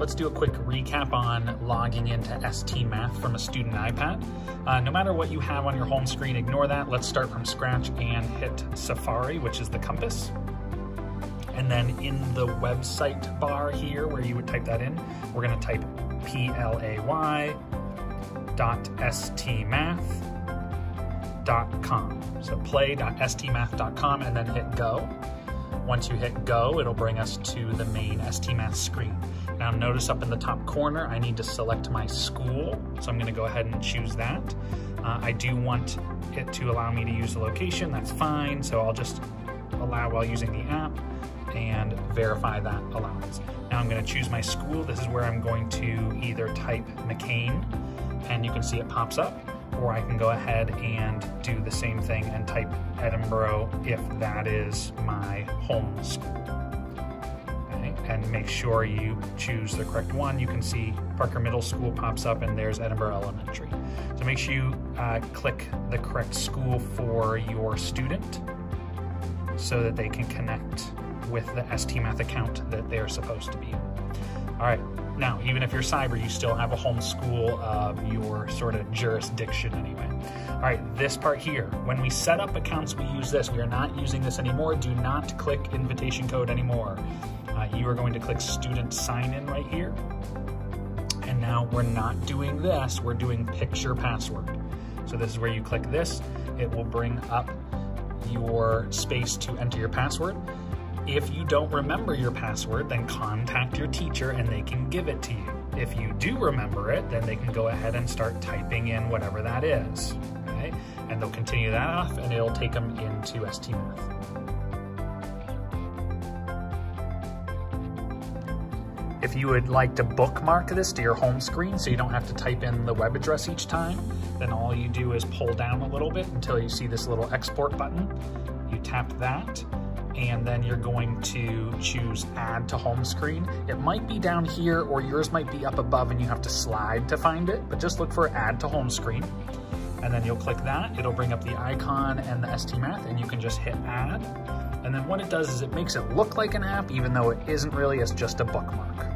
let's do a quick recap on logging into ST Math from a student iPad. Uh, no matter what you have on your home screen, ignore that. Let's start from scratch and hit Safari, which is the compass. And then in the website bar here, where you would type that in, we're gonna type P-L-A-Y dot stmath dot com. So play.stmath.com and then hit go. Once you hit go, it'll bring us to the main STMath screen. Now notice up in the top corner, I need to select my school. So I'm gonna go ahead and choose that. Uh, I do want it to allow me to use the location, that's fine. So I'll just allow while using the app and verify that allowance. Now I'm gonna choose my school. This is where I'm going to either type McKean and you can see it pops up, or I can go ahead and do the same thing and type Edinboro if that is my home school. And make sure you choose the correct one. You can see Parker Middle School pops up and there's Edinboro Elementary. So make sure you uh, click the correct school for your student so that they can connect with the STMath account that they're supposed to be. All right, now, even if you're cyber, you still have a home school of your sort of jurisdiction anyway. All right, this part here, when we set up accounts, we use this. We are not using this anymore. Do not click invitation code anymore. Uh, you are going to click student sign in right here. And now we're not doing this, we're doing picture password. So this is where you click this. It will bring up your space to enter your password. If you don't remember your password, then contact your teacher and they can give it to you. If you do remember it, then they can go ahead and start typing in whatever that is. Okay? And they'll continue that off and it'll take them into ST STMath. If you would like to bookmark this to your home screen so you don't have to type in the web address each time, then all you do is pull down a little bit until you see this little export button. You tap that and then you're going to choose add to home screen. It might be down here or yours might be up above and you have to slide to find it, but just look for add to home screen. And then you'll click that, it'll bring up the icon and the ST Math and you can just hit add. And then what it does is it makes it look like an app even though it isn't really, it's just a bookmark.